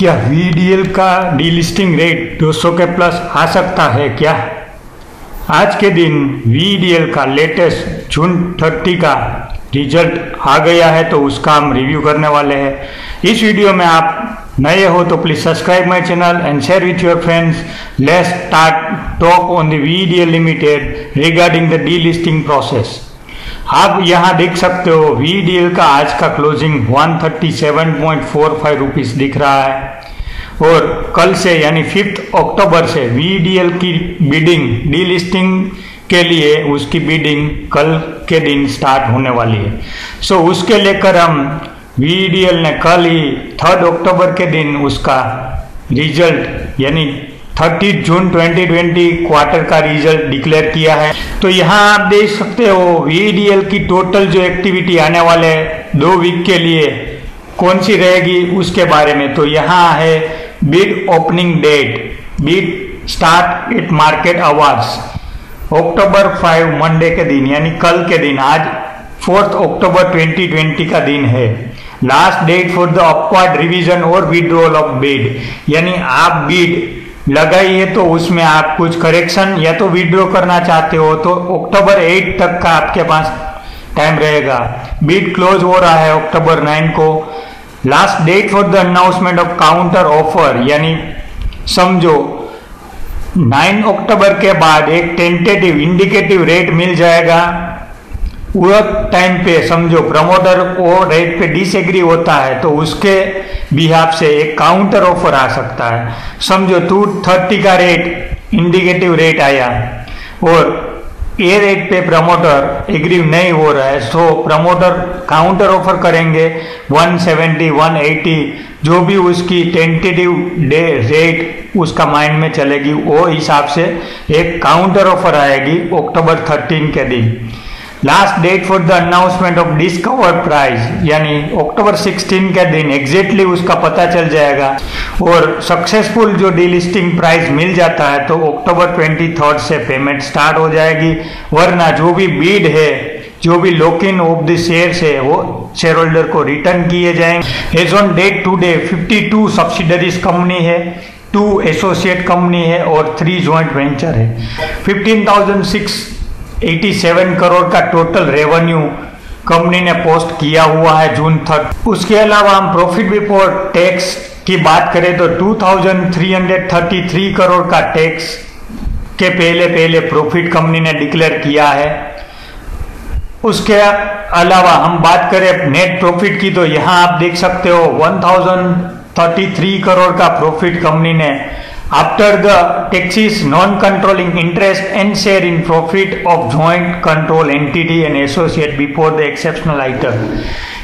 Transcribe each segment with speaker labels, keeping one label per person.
Speaker 1: क्या वीडीएल का delisting rate 200 के प्लस आ सकता है क्या? आज के दिन वीडीएल का लेटेस्ट जून 30 का रिज़ल्ट आ गया है तो उसका हम रिव्यू करने वाले हैं। इस वीडियो में आप नए हो तो please subscribe my channel and share with your friends let's start talk on the VDL limited regarding the delisting process आप यहाँ देख सकते हो वीडीएल का आज का क्लोजिंग 137.45 रुपीस दिख रहा है। और कल से यानी फिफ्थ अक्टूबर से वीडीएल की बिडिंग डीलिस्टिंग के लिए उसकी बिडिंग कल के दिन स्टार्ट होने वाली है। सो so, उसके लेकर हम वीडीएल ने कल ही थर्ड अक्टूबर के दिन उसका रिज़ल्ट यानी 30 जून 2020 क्वार्टर का रिज़ल्ट डिक्लेयर किया है। तो यहाँ आप देख सकते हो वीडीएल की टोटल जो एक्टिविटी आने वाले दो वीक के लिए, कौन सी रहेगी उसके बारे में। तो यहाँ है bid opening date bid start it market hours October 5 Monday के दिन, यानी कल के दिन, आज फोर्थ अक्टूबर 2020 का दिन है। Last date for the upward revision और विड्रोल ऑफ़ बिड यानी आप बिड लगाई है तो उसमें आप कुछ करेक्शन या तो विड्रॉ करना चाहते हो तो अक्टूबर 8 तक का आपके पास टाइम रहेगा। बीट क्लोज हो रहा है अक्टूबर 9 को। Last date for the announcement of counter offer यानी समझो 9 अक्टूबर के बाद एक टेंटेटिव इंडिकेटिव रेट मिल जाएगा। वो टाइम पे समझो प्रमोटर वो रेट पे डिसएग्री होता है तो उसके बिहाफ से एक काउंटर ऑफ़र आ सकता है। समझो टू थर्टी का रेट इंडिकेटिव रेट आया, और ए रेट पे प्रमोटर एग्री नहीं हो रहा है सो प्रमोटर काउंटर ऑफ़र करेंगे 170 180 जो भी उसकी टेंटेटिव डे रेट उसका माइंड में चलेगी, वो हिसाब से एक काउंटर ऑफ़र आएगी अक्टूबर 13 के दिन। Last date for the announcement of discover price यानी अक्टूबर 16 के दिन एग्जैक्टली उसका पता चल जाएगा। और सक्सेसफुल जो डीलिस्टिंग प्राइस मिल जाता है तो अक्टूबर 23 से पेमेंट स्टार्ट हो जाएगी। वरना जो भी बीड है, जो भी lock in of the share है, वो शेयर होल्डर को रिटर्न किए जाएँगे। As on date today fifty subsidiaries company है टू एसोसिएट कंपनी है, और थ्री ज्वाइंट वेंचर है। फिफ्टीन थाउज़ेंड सिक्स 87 करोड़ का टोटल रेवेन्यू कंपनी ने पोस्ट किया हुआ है जून तक उसके अलावा हम प्रॉफिट बिफोर टैक्स की बात करें तो 2333 करोड़ का टैक्स के पहले पहले प्रॉफिट कंपनी ने डिक्लेयर किया है। उसके अलावा हम बात करें नेट प्रॉफिट की तो यहाँ आप देख सकते हो 1033 करोड़ का प्रॉफिट कंपनी ने after the taxes non-controlling interest and share in profit of joint control entity and associate before the exceptional item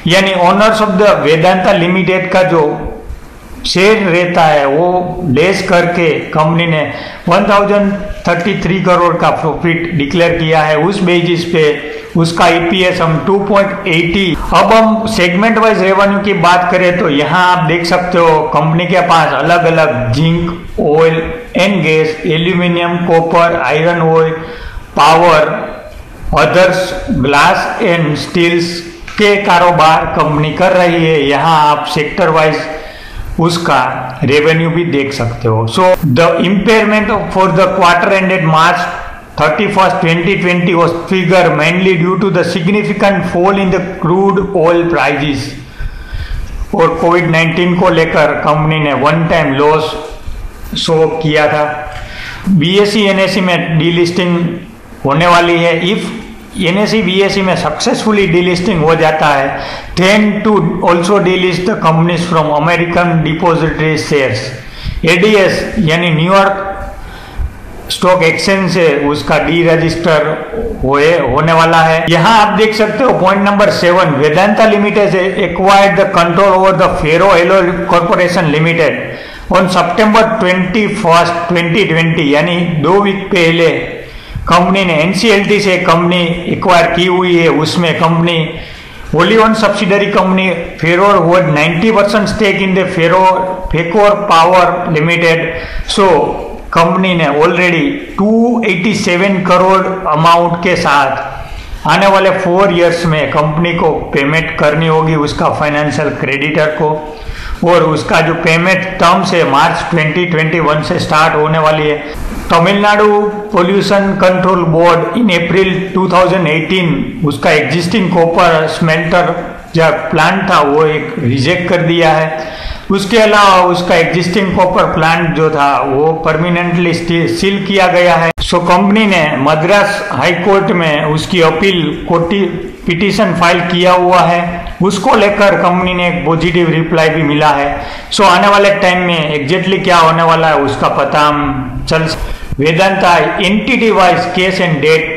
Speaker 1: यानी owners of the Vedanta limited का जो शेयर रहता है, वो लेस करके कंपनी ने 1033 करोड़ का प्रॉफिट डिक्लेयर किया है। उस बेसिस पे उसका ईपीएस हम 2.80 अब हम सेगमेंट वाइज रेवेन्यू की बात करें तो यहाँ आप देख सकते हो कंपनी के पास अलग अलग zinc oil and gas aluminium copper iron oil power others glass and steels के कारोबार कंपनी कर रही है। यहाँ आप सेक्टर वाइज उसका रेवेन्यू भी देख सकते हो। So the impairment for the quarter ended March 31st 2020 was figure mainly due to the significant fall in the crude oil prices. और कोविड 19 को लेकर कंपनी ने वन टाइम लॉस शो किया था। बीएससी एनएससी में डीलिस्टिंग होने वाली है। इफ़ एनएससी बीएससी में सक्सेसफुली डीलिस्टिंग हो जाता है। Ten to also delist the companies from American depository shares ADS यानी न्यूयॉर्क स्टॉक एक्सचेंज से उसका डी रजिस्टर हुए, होने वाला है। यहाँ आप देख सकते हो point number seven Vedanta limited acquired the control over the ferro alloy corporation limited on September 21 2020 यानी दो वीक पहले। कंपनी ने एनसीएलटी से कंपनी एक्वायर की हुई है, उसमें company wholly one subsidiary company फेरोर वोड 90 percent stake in the ferro FACOR power limited so company ने ऑलरेडी 287 करोड़ अमाउंट के साथ आने वाले फोर इयर्स में कंपनी को पेमेंट करनी होगी उसका फाइनेंशियल क्रेडिटर को। और उसका जो पेमेंट टर्म्स है मार्च 2021 से स्टार्ट होने वाली है। Tamil Nadu pollution control board in April 2018 उसका एग्जिस्टिंग कॉपर स्मेल्टर जो प्लांट था, वो एक रिजेक्ट कर दिया है। उसके अलावा उसका एग्जिस्टिंग कॉपर प्लांट जो था, वो परमानेंटली सील किया गया है। सो कंपनी ने मद्रास हाई कोर्ट में उसकी अपील कोर्टी पिटीशन फ़ाइल किया हुआ है। उसको लेकर कंपनी ने एक पॉजिटिव रिप्लाई भी मिला है। सो so, आने वाले टाइम में एग्जैक्टली क्या होने वाला है उसका पता हम चल Vedanta entity wise cash and debt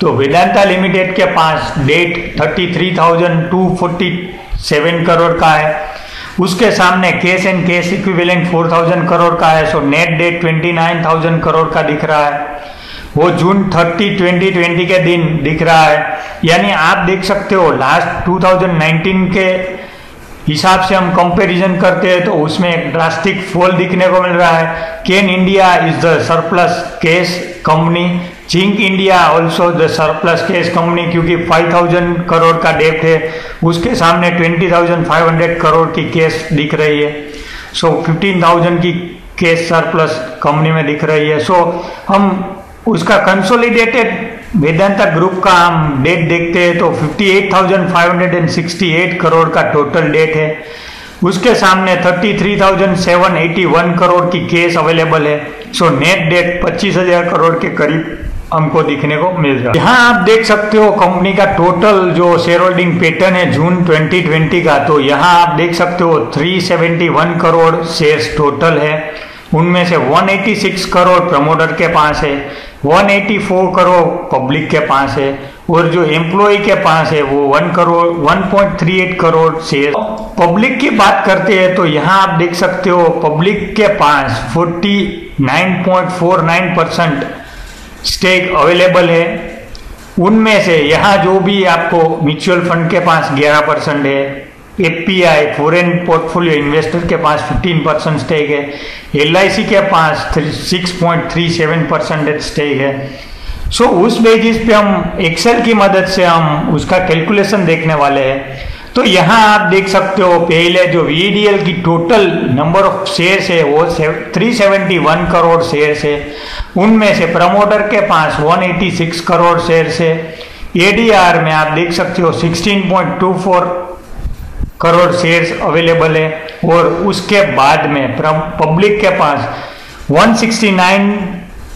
Speaker 1: तो वेदांता लिमिटेड के पास debt thirty three thousand two forty seven crore का है। उसके सामने cash and cash equivalent four thousand crore का है so net debt twenty nine thousand crore का दिख रहा है। वो जून 30 2020 के दिन दिख रहा है। यानी आप देख सकते हो लास्ट 2019 के हिसाब से हम कंपैरिजन करते हैं तो उसमें एक ड्रास्टिक फॉल दिखने को मिल रहा है। Cairn India is the surplus cash company zinc India also the surplus cash company क्योंकि 5000 करोड़ का डेप्ट है उसके सामने 20,500 करोड़ की केस दिख रही है। सो so, 15,000 की केस सरप्लस कंपनी में दिख रही है। सो so, हम उसका कंसोलिडेटेड वेदांता ग्रुप का हम डेट देखते हैं तो 58,568 करोड़ का टोटल डेट है। उसके सामने 33,781 करोड़ की केस अवेलेबल है। सो नेट डेट 25,000 करोड़ के करीब हमको दिखने को मिल है यहाँ आप देख सकते हो कंपनी का टोटल जो शेयर होल्डिंग पैटर्न है जून 2020 का तो यहाँ आप देख सकते हो 371 करोड़ शेयर्स टोटल है। उनमें से 186 करोड़ प्रमोटर के पास है 184 करोड़ पब्लिक के पास है, और जो एम्प्लॉय के पास है वो one crore 1.38 crore share public की बात करते हैं तो यहाँ आप देख सकते हो पब्लिक के पास 49.49 परसेंट स्टेक अवेलेबल है। उनमें से यहाँ जो भी आपको म्यूचुअल फंड के पास 11 परसेंट है एफपीआई फॉरेन पोर्टफोलियो इन्वेस्टर के पास 15 परसेंट स्टेक है एलआईसी के पास 6.37 परसेंट स्टेक है। सो so, उस बेसिस पे हम एक्सेल की मदद से हम उसका कैलकुलेशन देखने वाले हैं। तो यहाँ आप देख सकते हो पहले जो वीडीएल की टोटल नंबर ऑफ़ शेयर्स है वो 371 करोड़ शेयर्स है। उनमें से प्रमोटर के पास 186 करोड़ शेयर्स है। एडीआर में आप देख सकते हो 16.24 करोड़ शेयर्स अवेलेबल है। और उसके बाद में पब्लिक के पास 169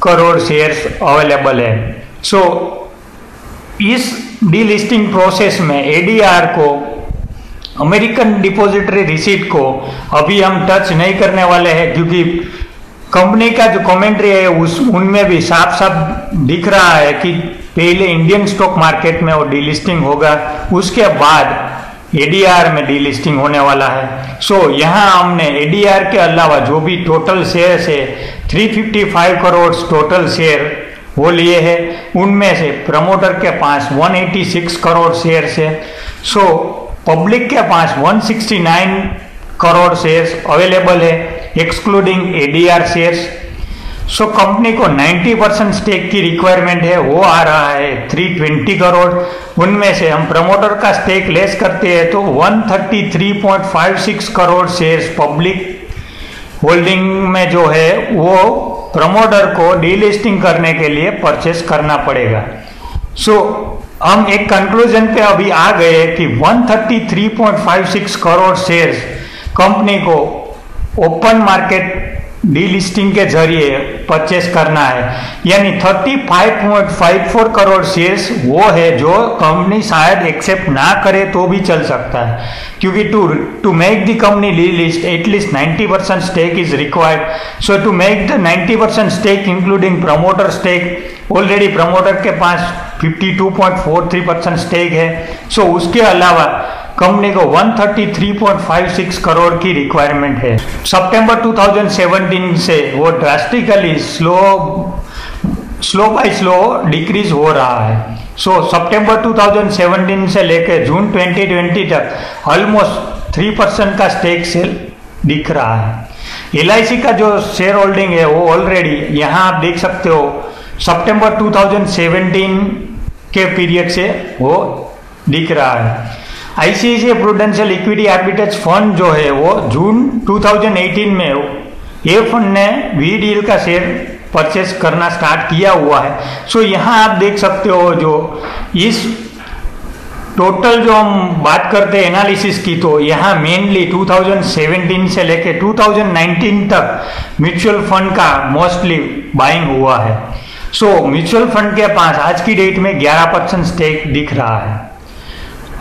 Speaker 1: करोड़ शेयर्स अवेलेबल है। सो so, इस डीलिस्टिंग प्रोसेस में एडीआर को अमेरिकन डिपॉजिटरी रिसीट को अभी हम टच नहीं करने वाले हैं क्योंकि कंपनी का जो कमेंट्री है उस उनमें भी साफ़ साफ़ दिख रहा है कि पहले इंडियन स्टॉक मार्केट में वो डीलिस्टिंग होगा। उसके बाद एडीआर में डीलिस्टिंग होने वाला है। सो so, यहाँ हमने एडीआर के अलावा जो भी टोटल शेयर है 355 करोड़ टोटल शेयर वो लिए हैं। उनमें से प्रमोटर के पास 186 करोड़ शेयर है। सो पब्लिक के पास 169 करोड़ शेयर्स अवेलेबल है excluding ADR shares so company को 90 परसेंट स्टेक की रिक्वायरमेंट है वो आ रहा है 320 करोड़ उनमें से हम प्रमोटर का स्टेक लेस करते हैं तो 133.56 करोड़ शेयर्स पब्लिक होल्डिंग में जो है वो प्रमोटर को डीलिस्टिंग करने के लिए परचेस करना पड़ेगा. सो so, हम एक कंक्लूजन पे अभी आ गए कि 133.56 करोड़ शेयर्स कंपनी को ओपन मार्केट डीलिस्टिंग के ज़रिए परचेस करना है। यानी 35.54 करोड़ शेयर्स वो है जो कंपनी शायद एक्सेप्ट ना करे तो भी चल सकता है। क्योंकि to to make the company delist at least 90 percent stake is required so to make the 90 percent stake including promoter stake already promoter के पास 52.43 परसेंट स्टेक है। सो so उसके अलावा कंपनी को 133.56 करोड़ की रिक्वायरमेंट है। सितंबर 2017 से वो drastically slow slow by slow decrease हो रहा है। सो so, सितंबर 2017 से लेकर जून 2020 तक ऑलमोस्ट थ्री परसेंट का स्टेक सेल दिख रहा है। एलआईसी का जो शेयर होल्डिंग है वो ऑलरेडी यहाँ आप देख सकते हो। सितंबर 2017 के पीरियड से वो दिख रहा है। ICICI prudential equity arbitrage fund जो है वो जून 2018 में ये फंड ने वी डील का शेयर परचेस करना स्टार्ट किया हुआ है। सो यहाँ आप देख सकते हो जो इस टोटल जो हम बात करते हैं एनालिसिस की तो यहाँ मेनली 2017 से लेके 2019 तक म्यूचुअल फंड का मोस्टली बाइंग हुआ है। सो म्यूचुअल फंड के पास आज की डेट में 11 परसेंट स्टेक दिख रहा है।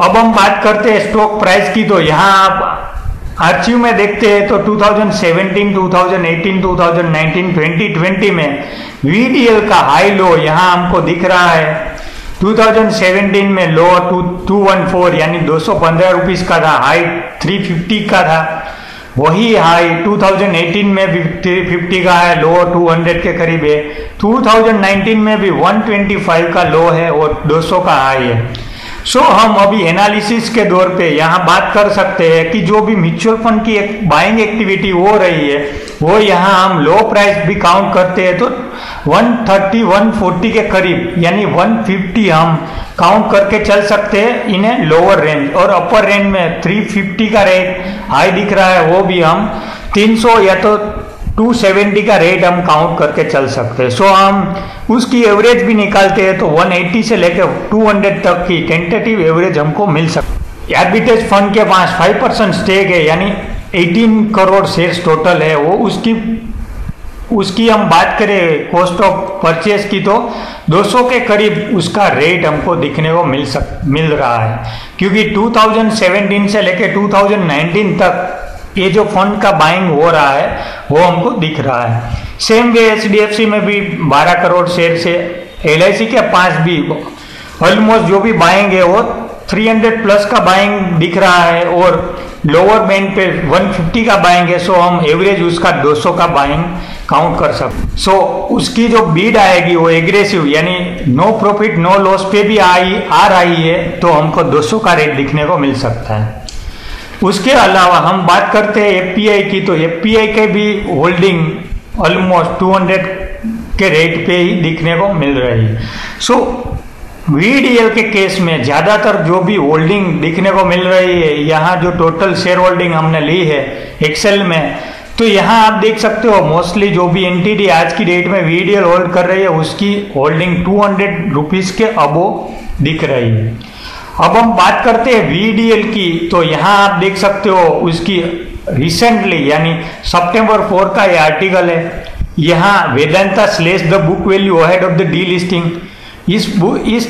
Speaker 1: अब हम बात करते हैं स्टॉक प्राइस की तो यहाँ आप आर्चिव में देखते हैं तो 2017, 2018, 2019, 2020 में वीडीएल का हाई लो यहाँ हमको दिख रहा है। 2017 में low two two one four यानी दो सौ का था हाई 350 का था। वही हाई 2018 में भी 50 का है लो 200 के करीब है। 2019 में भी 125 का लो है और 200 का हाई है। सो so, हम अभी एनालिसिस के दौर पे यहाँ बात कर सकते हैं कि जो भी म्यूचुअल फंड की एक बाइंग एक्टिविटी हो रही है वो यहाँ हम लो प्राइस भी काउंट करते हैं तो 130 140 के करीब यानी 150 हम काउंट करके चल सकते हैं इन्हें लोअर रेंज और अपर रेंज में 350 का रेट हाई दिख रहा है वो भी हम 300 या तो 270 का रेट हम काउंट करके चल सकते हैं। सो so, हम उसकी एवरेज भी निकालते हैं तो 180 से लेकर 200 तक की टेंटेटिव एवरेज हमको मिल सकती है। एडबिटेज फंड के पास 5 परसेंट स्टेक है यानी 18 करोड़ शेयर्स टोटल है वो। उसकी उसकी हम बात करें कॉस्ट ऑफ़ परचेज की तो 200 के करीब उसका रेट हमको दिखने को मिल सक, मिल रहा है। क्योंकि 2017 से लेकर 2019 तक ये जो फंड का बाइंग हो रहा है, वो हमको दिख रहा है। सेम वे एच में भी 12 करोड़ शेयर से एलआईसी के पास भी ऑलमोस्ट जो भी बाइंग है वो 300 प्लस का बाइंग दिख रहा है और लोअर बैंड पे 150 का बाइंग है सो हम एवरेज उसका 200 का बाइंग काउंट कर सकते सो so, उसकी जो बीड आएगी वो एग्रेसिव यानी नो प्रॉफिट नो लॉस पे भी आई आ रही है तो हमको 200 का रेट दिखने को मिल सकता है। उसके अलावा हम बात करते हैं एफपीआई की तो एफपीआई के भी होल्डिंग ऑलमोस्ट 200 के रेट पे ही दिखने को मिल रही है। सो so, वीडीएल के केस में ज़्यादातर जो भी होल्डिंग दिखने को मिल रही है, यहाँ जो टोटल शेयर होल्डिंग हमने ली है एक्सेल में तो यहाँ आप देख सकते हो मोस्टली जो भी एनटीडी आज की डेट में वीडीएल होल्ड कर रही है, उसकी होल्डिंग टू हंड्रेड रुपीज़ के अबो दिख रही है। अब हम बात करते हैं वीडीएल की तो यहाँ आप देख सकते हो, उसकी रिसेंटली यानी सितंबर फोर का ये आर्टिकल है। यहाँ Vedanta slashes the book value ahead of the delisting इस इस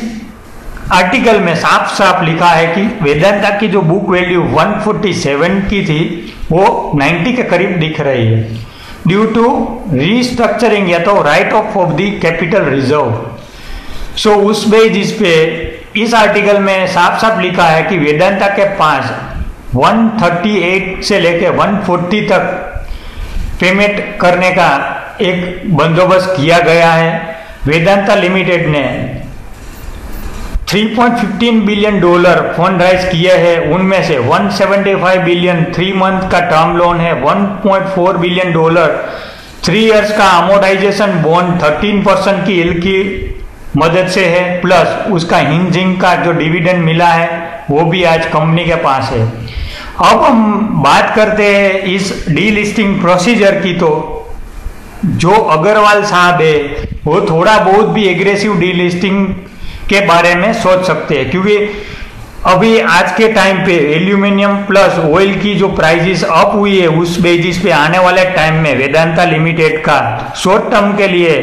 Speaker 1: आर्टिकल में साफ़ साफ़ लिखा है कि वेदांता की जो बुक वैल्यू 147 की थी, वो 90 के करीब दिख रही है। ड्यू टू रीस्ट्रक्चरिंग या तो write off off the capital reserve so उस बेजिस पे इस आर्टिकल में साफ़ साफ़ लिखा है कि वेदांता के पास 138 से लेकर 140 तक पेमेंट करने का एक बंदोबस्त किया गया है। वेदांता लिमिटेड ने 3.15 बिलियन डॉलर फंड राइज किए हैं। उनमें से 175 बिलियन थ्री मंथ का टर्म लोन है। 1.4 बिलियन डॉलर थ्री इयर्स का अमोडाइजेशन बॉन्ड 13 परसेंट की इल की मदद से है। प्लस उसका हिंजिंग का जो डिविडेंड मिला है, वो भी आज कंपनी के पास है। अब हम बात करते हैं इस डी लिस्टिंग प्रोसीजर की तो। जो अग्रवाल साहब है, वो थोड़ा बहुत भी एग्रेसिव डीलिस्टिंग के बारे में सोच सकते हैं, क्योंकि अभी आज के टाइम पे एल्यूमिनियम प्लस ऑयल की जो प्राइजेस अप हुई है, उस बेसिस पे आने वाले टाइम में वेदांता लिमिटेड का शॉर्ट टर्म के लिए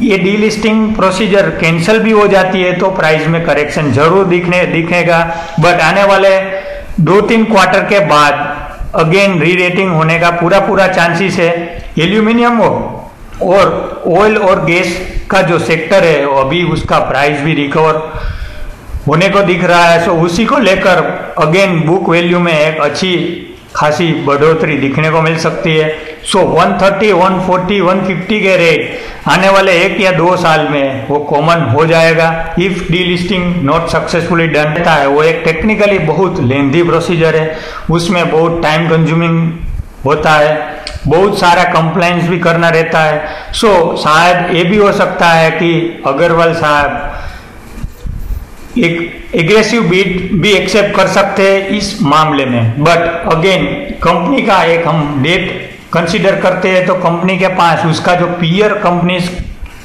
Speaker 1: ये डीलिस्टिंग प्रोसीजर कैंसिल भी हो जाती है तो प्राइस में करेक्शन ज़रूर दिखने, दिखेगा। बट आने वाले दो तीन क्वार्टर के बाद अगेन रीरेटिंग होने का पूरा पूरा चांसेस है एल्यूमिनियम और ऑयल और गैस का जो सेक्टर है अभी उसका प्राइस भी रिकवर होने को दिख रहा है। सो उसी को लेकर अगेन बुक वैल्यू में एक अच्छी खासी बढ़ोतरी दिखने को मिल सकती है। सो 130, 140, 150 के रेट आने वाले एक या दो साल में वो कॉमन हो जाएगा। If delisting not successfully done रहता है वो एक टेक्निकली बहुत लेंदी प्रोसीजर है। उसमें बहुत टाइम कंज्यूमिंग होता है। बहुत सारा कंप्लेंट्स भी करना रहता है। सो so, शायद ये भी हो सकता है कि अग्रवाल साहब एक एग्रेसिव बीट भी एक्सेप्ट कर सकते हैं इस मामले में। बट अगेन कंपनी का एक हम डेट कंसीडर करते हैं तो कंपनी के पास उसका जो पीयर कंपनीज़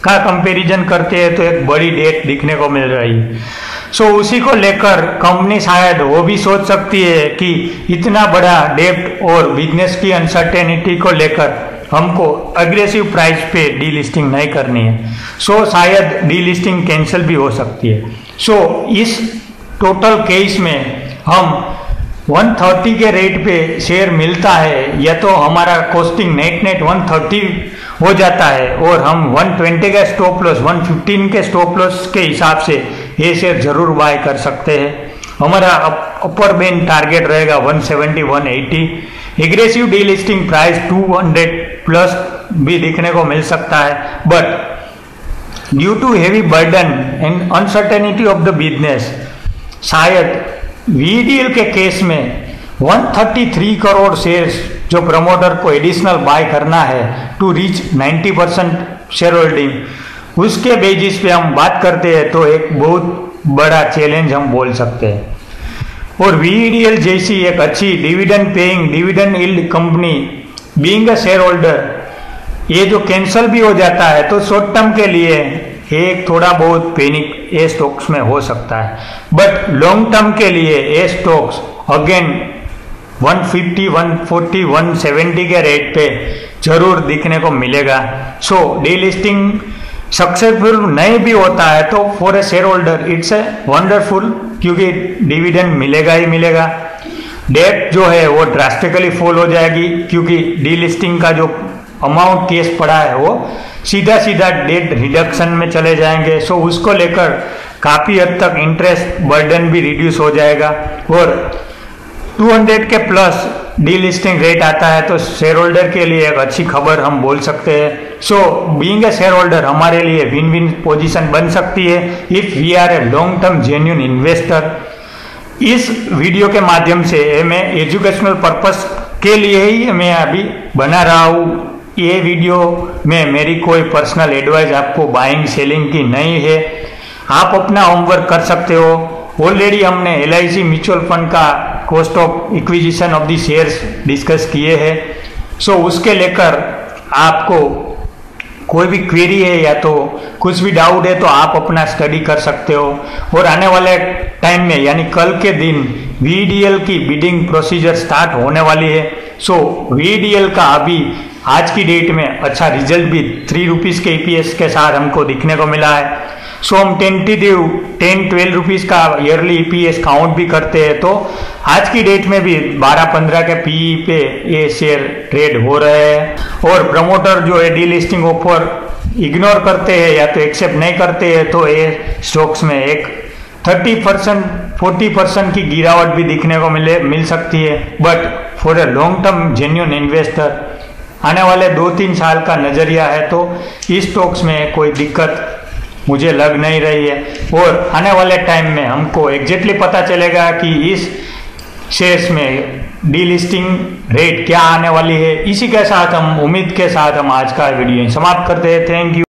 Speaker 1: का कंपैरिजन करते हैं तो एक बड़ी डेट दिखने को मिल रही है। सो so, उसी को लेकर कंपनी शायद वो भी सोच सकती है कि इतना बड़ा डेप्ट और बिज़नेस की अनसर्टेनिटी को लेकर हमको अग्रेसिव प्राइस पे डी लिस्टिंग नहीं करनी है। सो so, शायद डी लिस्टिंग कैंसिल भी हो सकती है। सो so, इस टोटल केस में हम 130 के रेट पे शेयर मिलता है या तो हमारा कॉस्टिंग नेट नेट 130 हो जाता है और हम 120 का स्टॉप लॉस 115 के स्टॉप लॉस के हिसाब से ये शेयर ज़रूर बाय कर सकते हैं। हमारा अपर बेन टारगेट रहेगा 170 180 aggressive delisting price 200 plus भी देखने को मिल सकता है but due to heavy burden and uncertainty of the business शायद वीडीएल के केस में 133 करोड़ शेयर्स जो प्रमोटर को एडिशनल बाय करना है to reach 90 percent share holding उसके बेसिस पे हम बात करते हैं तो एक बहुत बड़ा चैलेंज हम बोल सकते हैं। और वीडीएल जैसी एक अच्छी dividend paying dividend yield company being a shareholder ये जो कैंसल भी हो जाता है तो शॉर्ट टर्म के लिए एक थोड़ा बहुत पैनिक ए स्टॉक्स में हो सकता है। बट लॉन्ग टर्म के लिए ए स्टॉक्स अगेन 150, 140, 170 के रेट पे ज़रूर दिखने को मिलेगा। सो डी लिस्टिंग सक्सेसफुल नहीं भी होता है तो for a shareholder it's a wonderful क्योंकि डिविडेंड मिलेगा ही मिलेगा। डेट जो है वो ड्रास्टिकली फॉल हो जाएगी क्योंकि डी लिस्टिंग का जो अमाउंट केस पड़ा है वो सीधा सीधा डेट रिडक्शन में चले जाएँगे। सो उसको लेकर काफ़ी हद तक इंटरेस्ट बर्डन भी रिड्यूस हो जाएगा। और 200 के प्लस डी लिस्टिंग रेट आता है तो शेयर होल्डर के लिए एक अच्छी खबर हम बोल सकते हैं। So being a share holder हमारे लिए विन विन पोजीशन बन सकती है if we are a long term genuine investor इस वीडियो के माध्यम से मैं एजुकेशनल पर्पस के लिए ही मैं अभी बना रहा हूँ। ये वीडियो में मेरी कोई पर्सनल एडवाइस आपको बाइंग सेलिंग की नहीं है। आप अपना होमवर्क कर सकते हो। ऑलरेडी हमने एल आई म्यूचुअल फंड का cost of acquisition of the shares discuss किए हैं। सो उसके लेकर आपको कोई भी क्वेरी है या तो कुछ भी डाउट है तो आप अपना स्टडी कर सकते हो। और आने वाले टाइम में यानी कल के दिन वीडीएल की बिडिंग प्रोसीजर स्टार्ट होने वाली है। सो so, वीडीएल का अभी आज की डेट में अच्छा रिज़ल्ट भी थ्री रुपीज़ के ईपीएस के साथ हमको दिखने को मिला है। सो हम टेंटेटिव टेन ट्वेल्व रुपीज़ का ईयरली ईपीएस काउंट भी करते हैं। तो आज की डेट में भी 12-15 के पी पे ये शेयर ट्रेड हो रहे हैं। और प्रमोटर जो है डी लिस्टिंग ऑफ़र इग्नोर करते हैं या तो एक्सेप्ट नहीं करते हैं तो ये स्टॉक्स में एक 30 परसेंट फोर्टी परसेंट की गिरावट भी दिखने को मिले, मिल सकती है। But for a long term genuine investor आने वाले दो तीन साल का नज़रिया है तो इस स्टॉक्स में कोई दिक्कत मुझे लग नहीं रही है। और आने वाले टाइम में हमको एग्जैक्टली पता चलेगा कि इस शेयर्स में डीलिस्टिंग रेट क्या आने वाली है। इसी के साथ हम, उम्मीद के साथ हम आज का वीडियो समाप्त करते हैं। Thank you